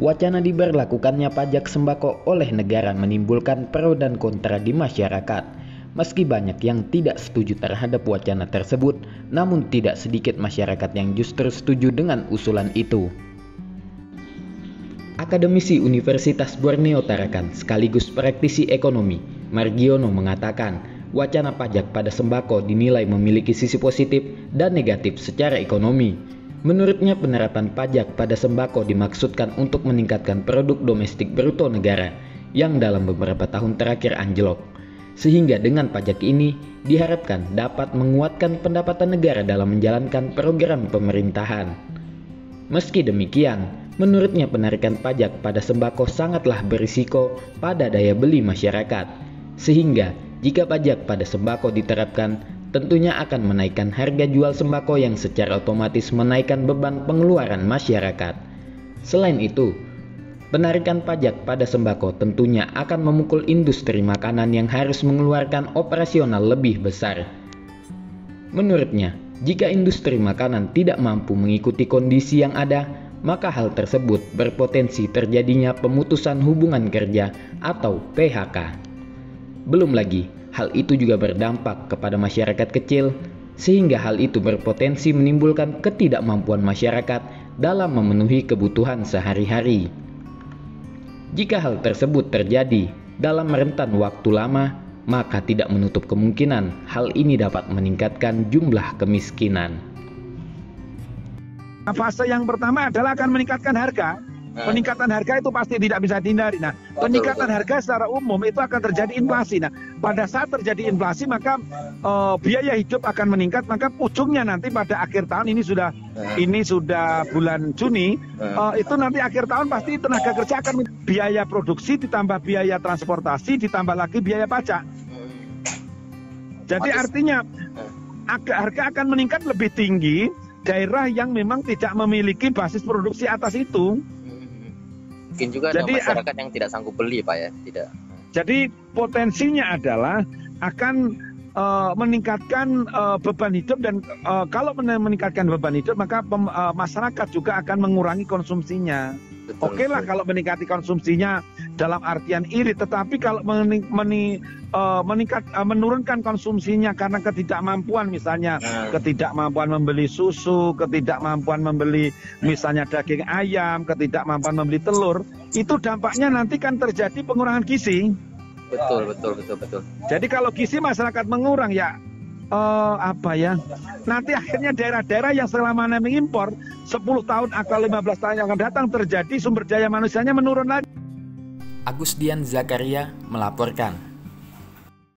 Wacana diberlakukannya pajak sembako oleh negara menimbulkan pro dan kontra di masyarakat. Meski banyak yang tidak setuju terhadap wacana tersebut, namun tidak sedikit masyarakat yang justru setuju dengan usulan itu. Akademisi Universitas Borneo Tarakan sekaligus praktisi ekonomi, Margiono mengatakan, wacana pajak pada sembako dinilai memiliki sisi positif dan negatif secara ekonomi. Menurutnya penerapan pajak pada sembako dimaksudkan untuk meningkatkan produk domestik bruto negara yang dalam beberapa tahun terakhir anjlok. Sehingga dengan pajak ini diharapkan dapat menguatkan pendapatan negara dalam menjalankan program pemerintahan. Meski demikian, menurutnya penarikan pajak pada sembako sangatlah berisiko pada daya beli masyarakat. Sehingga jika pajak pada sembako diterapkan tentunya akan menaikkan harga jual sembako yang secara otomatis menaikkan beban pengeluaran masyarakat. Selain itu, penarikan pajak pada sembako tentunya akan memukul industri makanan yang harus mengeluarkan operasional lebih besar. Menurutnya, jika industri makanan tidak mampu mengikuti kondisi yang ada, maka hal tersebut berpotensi terjadinya pemutusan hubungan kerja atau PHK. Belum lagi, Hal itu juga berdampak kepada masyarakat kecil, sehingga hal itu berpotensi menimbulkan ketidakmampuan masyarakat dalam memenuhi kebutuhan sehari-hari. Jika hal tersebut terjadi dalam rentan waktu lama, maka tidak menutup kemungkinan hal ini dapat meningkatkan jumlah kemiskinan. Fase yang pertama adalah akan meningkatkan harga Nah. Peningkatan harga itu pasti tidak bisa dihindari. Nah, peningkatan harga secara umum itu akan terjadi inflasi. Nah, pada saat terjadi inflasi maka uh, biaya hidup akan meningkat. Maka ujungnya nanti pada akhir tahun ini sudah nah. ini sudah bulan Juni uh, itu nanti akhir tahun pasti tenaga kerja akan biaya produksi ditambah biaya transportasi ditambah lagi biaya pajak. Jadi artinya harga akan meningkat lebih tinggi daerah yang memang tidak memiliki basis produksi atas itu mungkin juga jadi, ada masyarakat yang tidak sanggup beli pak ya tidak jadi potensinya adalah akan uh, meningkatkan uh, beban hidup dan uh, kalau meningkatkan beban hidup maka pem, uh, masyarakat juga akan mengurangi konsumsinya Oke okay lah kalau meningkati konsumsinya dalam artian irit, tetapi kalau mening, meni, uh, meningkat uh, menurunkan konsumsinya karena ketidakmampuan misalnya nah. ketidakmampuan membeli susu, ketidakmampuan membeli misalnya daging ayam, ketidakmampuan membeli telur, itu dampaknya nanti kan terjadi pengurangan gizi. Betul, betul, betul, betul. Jadi kalau gizi masyarakat mengurang ya uh, apa ya nanti akhirnya daerah-daerah yang selama ini mengimpor 10 tahun atau 15 tahun yang akan datang terjadi sumber daya manusianya menurun lagi. Agusdian Zakaria melaporkan.